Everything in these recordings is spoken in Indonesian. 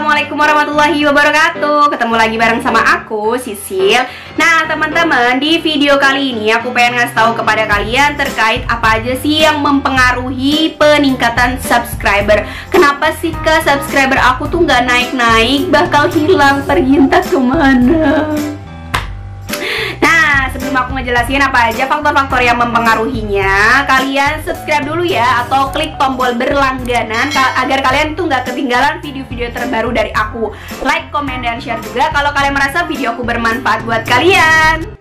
Assalamualaikum warahmatullahi wabarakatuh. Ketemu lagi bareng sama aku, Sisil. Nah teman-teman, di video kali ini aku pengen ngasih tahu kepada kalian Terkait apa aja sih yang mempengaruhi peningkatan subscriber. Kenapa sih ke subscriber aku tuh nggak naik-naik? Bakal hilang, pergi entah ke mana Aku ngejelasin apa aja faktor-faktor yang mempengaruhinya, kalian subscribe dulu ya atau klik tombol berlangganan agar kalian tuh nggak ketinggalan video-video terbaru dari aku. Like, comment, dan share juga kalau kalian merasa video aku bermanfaat buat kalian.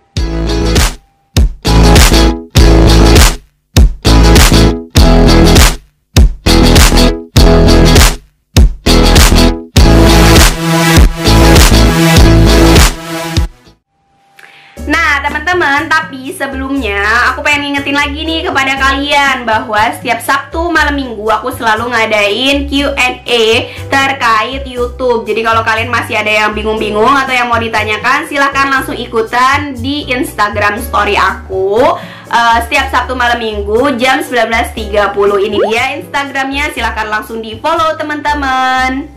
Lagi nih kepada kalian bahwa setiap Sabtu malam minggu aku selalu ngadain Q&A terkait YouTube. Jadi kalau kalian masih ada yang bingung-bingung atau yang mau ditanyakan, silahkan langsung ikutan di Instagram story aku. Uh, setiap Sabtu malam minggu jam 19.30 ini dia Instagramnya silahkan langsung di follow teman-teman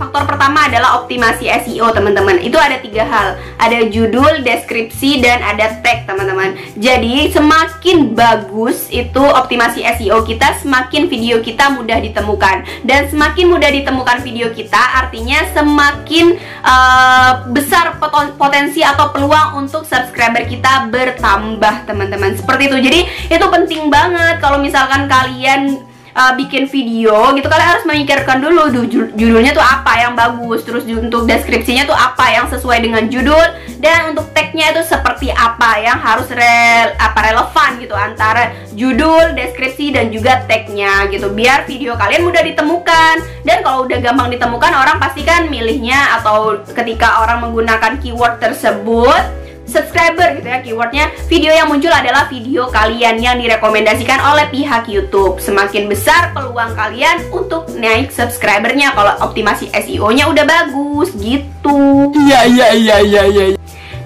faktor pertama adalah optimasi SEO teman-teman. Itu ada tiga hal. Ada judul deskripsi dan ada tag teman-teman. Jadi semakin bagus itu optimasi SEO kita semakin video kita mudah ditemukan. Dan semakin mudah ditemukan video kita artinya semakin uh, besar potensi atau peluang untuk subscriber kita bertambah teman-teman. Seperti itu. Jadi itu penting banget. Kalau misalkan kalian uh, bikin video gitu kalian harus memikirkan dulu judulnya tuh apa yang bagus terus untuk deskripsinya tuh apa yang sesuai dengan judul dan untuk tagnya itu seperti apa yang harus rel apa relevan gitu antara judul deskripsi dan juga tagnya gitu biar video kalian mudah ditemukan. Dan kalau udah gampang ditemukan orang pasti kan milihnya atau ketika orang menggunakan keyword tersebut subscriber gitu ya keywordnya. Video yang muncul adalah video kalian yang direkomendasikan oleh pihak YouTube. Semakin besar peluang kalian untuk naik subscribernya kalau optimasi SEO nya udah bagus gitu. Iya iya iya iya iya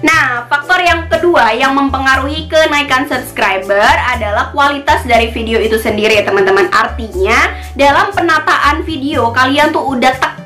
Nah, faktor yang kedua yang mempengaruhi kenaikan subscriber adalah kualitas dari video itu sendiri ya teman-teman. Artinya, dalam penataan video kalian tuh udah tak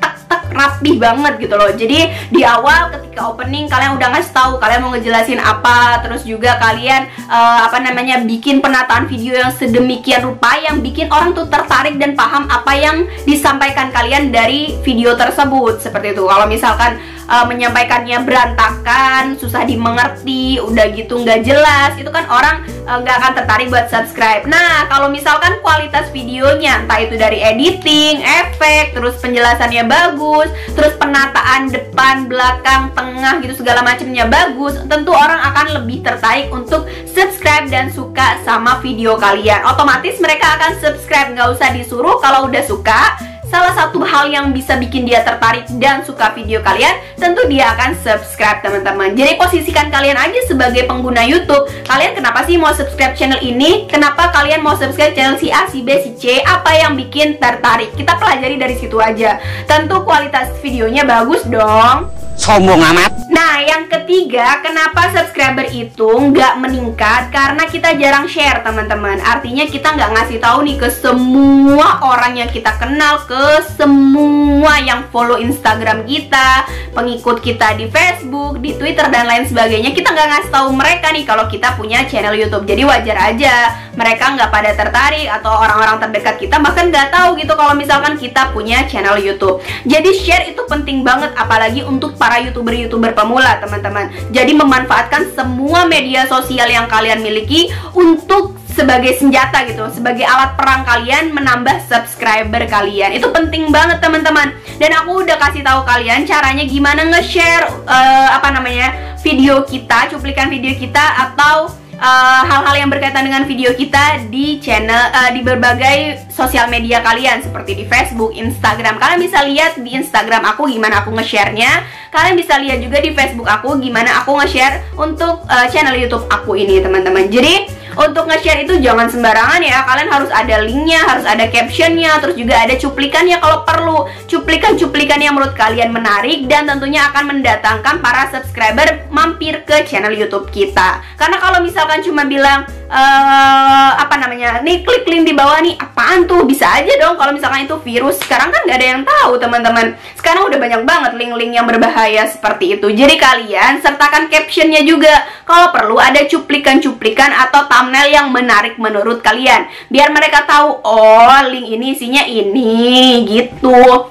rapih banget gitu loh. Jadi di awal ketika opening kalian udah ngasih tahu kalian mau ngejelasin apa terus juga kalian uh, apa namanya bikin penataan video yang sedemikian rupa yang bikin orang tuh tertarik dan paham apa yang disampaikan kalian dari video tersebut seperti itu kalau misalkan uh, menyampaikannya berantakan, susah dimengerti, udah gitu nggak jelas, itu kan orang eh, nggak uh, akan tertarik buat subscribe. Nah, kalau misalkan kualitas videonya, entah itu dari editing, efek, terus penjelasannya bagus, terus penataan depan, belakang, tengah gitu segala macamnya bagus, tentu orang akan lebih tertarik untuk subscribe dan suka sama video kalian. Otomatis mereka akan subscribe, nggak usah disuruh kalau udah suka salah satu hal yang bisa bikin dia tertarik dan suka video kalian, tentu dia akan subscribe teman-teman. Jadi posisikan kalian aja sebagai pengguna YouTube. Kalian kenapa sih mau subscribe channel ini? Kenapa kalian mau subscribe channel si A, si B, si C? Apa yang bikin tertarik? Kita pelajari dari situ aja. Tentu kualitas videonya bagus dong. Sombong amat. Nah, yang ketiga, kenapa subscriber itu nggak meningkat? Karena kita jarang share, teman-teman. Artinya kita nggak ngasih tahu nih ke semua orang yang kita kenal, ke semua yang follow Instagram kita, pengikut kita di Facebook, di Twitter dan lain sebagainya. Kita nggak ngasih tahu mereka nih kalau kita punya channel YouTube. Jadi wajar aja mereka nggak pada tertarik atau orang-orang terdekat kita bahkan nggak tahu gitu kalau misalkan kita punya channel YouTube. Jadi share itu penting banget, apalagi untuk para youtuber-youtuber pemula teman-teman jadi memanfaatkan semua media sosial yang kalian miliki untuk sebagai senjata gitu, sebagai alat perang kalian menambah subscriber kalian. Itu penting banget teman-teman. Dan aku udah kasih tahu kalian caranya gimana nge-share uh, apa namanya video kita, cuplikan video kita atau hal-hal uh, yang berkaitan dengan video kita di channel uh, di berbagai sosial media kalian seperti di Facebook, Instagram. Kalian bisa lihat di Instagram aku gimana aku nge-share-nya. Kalian bisa lihat juga di Facebook aku gimana aku nge-share untuk uh, channel YouTube aku ini, teman-teman. Jadi untuk nge-share itu jangan sembarangan ya. Kalian harus ada linknya, harus ada captionnya, terus juga ada cuplikannya kalau perlu. Cuplikan-cuplikan yang menurut kalian menarik dan tentunya akan mendatangkan para subscriber mampir ke channel YouTube kita. Karena kalau misalkan cuma bilang uh, apa namanya nih klik link di bawah nih apaan tuh bisa aja dong kalau misalkan itu virus sekarang kan nggak ada yang tahu teman-teman sekarang udah banyak banget link-link yang berbahaya seperti itu jadi kalian sertakan captionnya juga kalau perlu ada cuplikan-cuplikan atau thumbnail yang menarik menurut kalian. Biar mereka tahu oh link ini isinya ini gitu.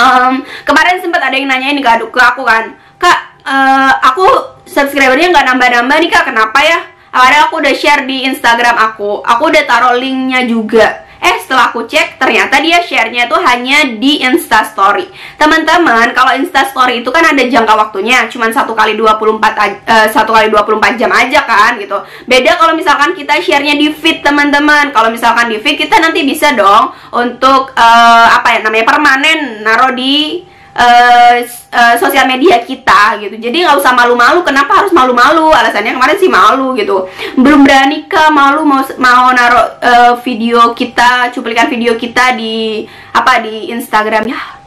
Um, kemarin sempat ada yang nanya ini ke aku kan kak uh, aku subscribernya nggak nambah-nambah nih kak kenapa ya? Awalnya aku udah share di Instagram aku. Aku udah taruh linknya juga Eh setelah aku cek ternyata dia sharenya tuh hanya di Instastory Teman-teman kalau Instastory itu kan ada jangka waktunya Cuman satu kali 24 uh, satu kali 24 jam aja kan gitu. Beda kalau misalkan kita sharenya di feed teman-teman. Kalau misalkan di feed kita nanti bisa dong Untuk uh, apa ya namanya permanen Naruh di uh, uh, sosial media kita gitu. Jadi nggak usah malu-malu kenapa harus malu-malu? Alasannya kemarin sih malu gitu. Belum berani ke malu mau mau naruh uh, video kita cuplikan video kita di apa di Instagram. Ya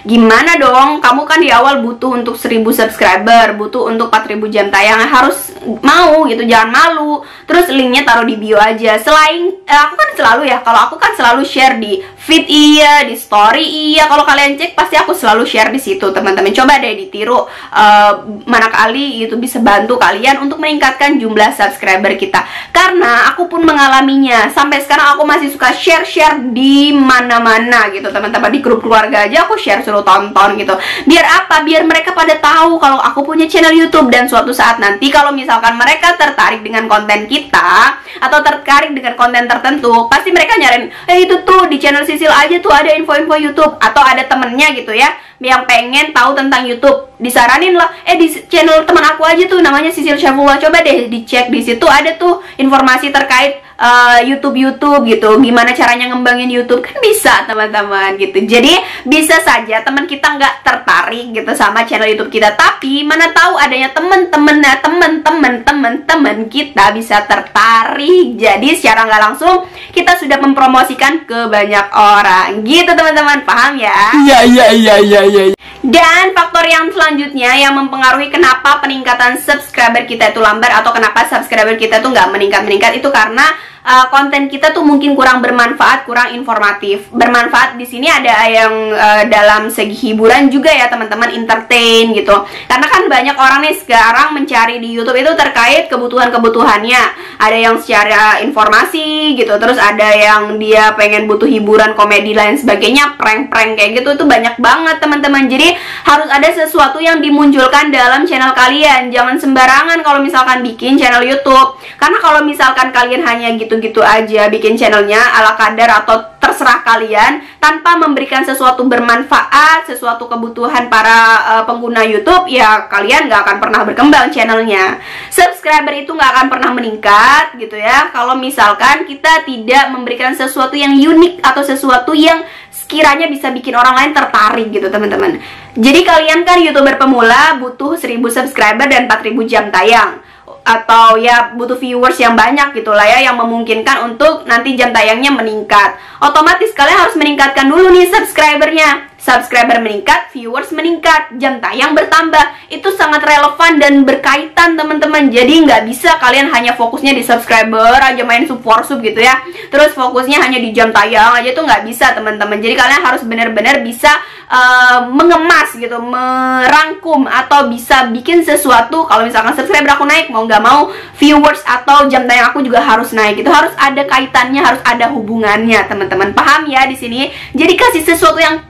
gimana dong? Kamu kan di awal butuh untuk 1000 subscriber butuh untuk 4000 jam tayang. Harus mau gitu. Jangan malu. Terus linknya taruh di bio aja. Selain eh, aku kan selalu ya kalau aku kan selalu share di feed iya di story iya. Kalau kalian cek pasti aku selalu share di situ teman-teman. Coba deh ditiru uh, mana kali itu bisa bantu kalian untuk meningkatkan jumlah subscriber kita. Karena aku pun mengalaminya. Sampai sekarang aku masih suka share-share di mana-mana gitu teman-teman. Di grup keluarga aja aku share suruh tonton gitu. Biar apa? Biar mereka pada tahu kalau aku punya channel YouTube. Dan suatu saat nanti kalau misalkan mereka tertarik dengan konten kita atau tertarik dengan konten tertentu pasti mereka nyariin eh itu tuh di channel Sisil aja tuh ada info-info YouTube atau ada temennya gitu ya yang pengen tahu tentang YouTube. Disaranin lah. Eh di channel teman aku aja tuh namanya Sisil Syafullah. Coba deh dicek di situ ada tuh informasi terkait uh, YouTube YouTube gitu. Gimana caranya ngembangin YouTube? Kan bisa teman-teman gitu. Jadi bisa saja teman kita nggak tertarik gitu sama channel YouTube kita. Tapi mana tahu adanya temen-temen nah temen-temen temen-temen kita bisa tertarik. Jadi secara nggak langsung kita sudah mempromosikan ke banyak orang. Gitu teman-teman. Paham ya? Iya iya iya iya iya dan faktor yang selanjutnya yang mempengaruhi kenapa peningkatan subscriber kita itu lambat atau kenapa subscriber kita tuh nggak meningkat-meningkat itu karena uh, konten kita tuh mungkin kurang bermanfaat, kurang informatif. Bermanfaat di sini ada yang uh, dalam segi hiburan juga ya teman-teman, entertain gitu. Karena kan banyak orang nih sekarang mencari di YouTube itu terkait kebutuhan-kebutuhannya. Ada yang secara informasi gitu, terus ada yang dia pengen butuh hiburan, komedi lain sebagainya, prank-prank kayak gitu itu banyak banget teman-teman. Jadi harus ada sesuatu yang dimunculkan dalam channel kalian. Jangan sembarangan kalau misalkan bikin channel YouTube. Karena kalau misalkan kalian hanya gitu gitu-gitu aja bikin channelnya ala kadar atau terserah kalian tanpa memberikan sesuatu bermanfaat, sesuatu kebutuhan para uh, pengguna YouTube, ya kalian nggak akan pernah berkembang channelnya. Subscriber itu nggak akan pernah meningkat gitu ya. Kalau misalkan kita tidak memberikan sesuatu yang unik atau sesuatu yang sekiranya bisa bikin orang lain tertarik gitu teman-teman. Jadi kalian kan youtuber pemula butuh 1000 subscriber dan 4000 jam tayang. Atau ya butuh viewers yang banyak gitu lah ya yang memungkinkan untuk nanti jam tayangnya meningkat. Otomatis kalian harus meningkatkan dulu nih subscribernya subscriber meningkat, viewers meningkat, jam tayang bertambah. Itu sangat relevan dan berkaitan teman-teman. Jadi nggak bisa kalian hanya fokusnya di subscriber aja main support sub gitu ya. Terus fokusnya hanya di jam tayang aja tuh nggak bisa teman-teman. Jadi kalian harus benar-benar bisa uh, mengemas gitu, merangkum atau bisa bikin sesuatu. Kalau misalkan subscriber aku naik, mau nggak mau viewers atau jam tayang aku juga harus naik. Itu harus ada kaitannya, harus ada hubungannya teman-teman. Paham ya di sini? Jadi kasih sesuatu yang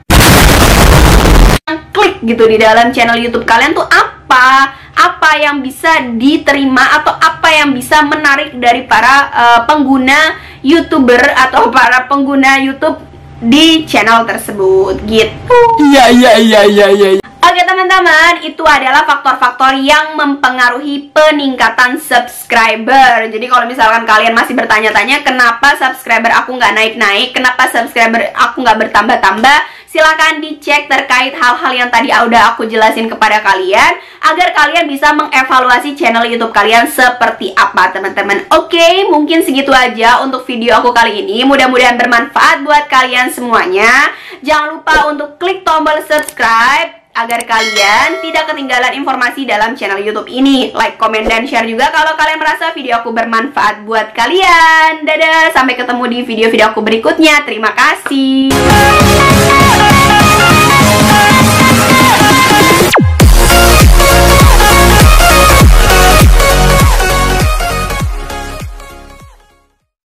klik gitu di dalam channel YouTube kalian tuh apa? Apa yang bisa diterima atau apa yang bisa menarik dari para uh, pengguna YouTuber atau para pengguna YouTube di channel tersebut gitu. Iya iya iya iya iya. Oke teman-teman, itu adalah faktor-faktor yang mempengaruhi peningkatan subscriber Jadi kalau misalkan kalian masih bertanya-tanya kenapa subscriber aku nggak naik-naik Kenapa subscriber aku nggak bertambah-tambah silahkan dicek terkait hal-hal yang tadi udah aku jelasin kepada kalian agar kalian bisa mengevaluasi channel YouTube kalian seperti apa teman-teman. Oke, mungkin segitu aja untuk video aku kali ini. Mudah-mudahan bermanfaat buat kalian semuanya. Jangan lupa untuk klik tombol subscribe agar kalian tidak ketinggalan informasi dalam channel YouTube ini. Like, komen, dan share juga kalau kalian merasa video aku bermanfaat buat kalian. Dadah, sampai ketemu di video-video aku berikutnya. Terima kasih.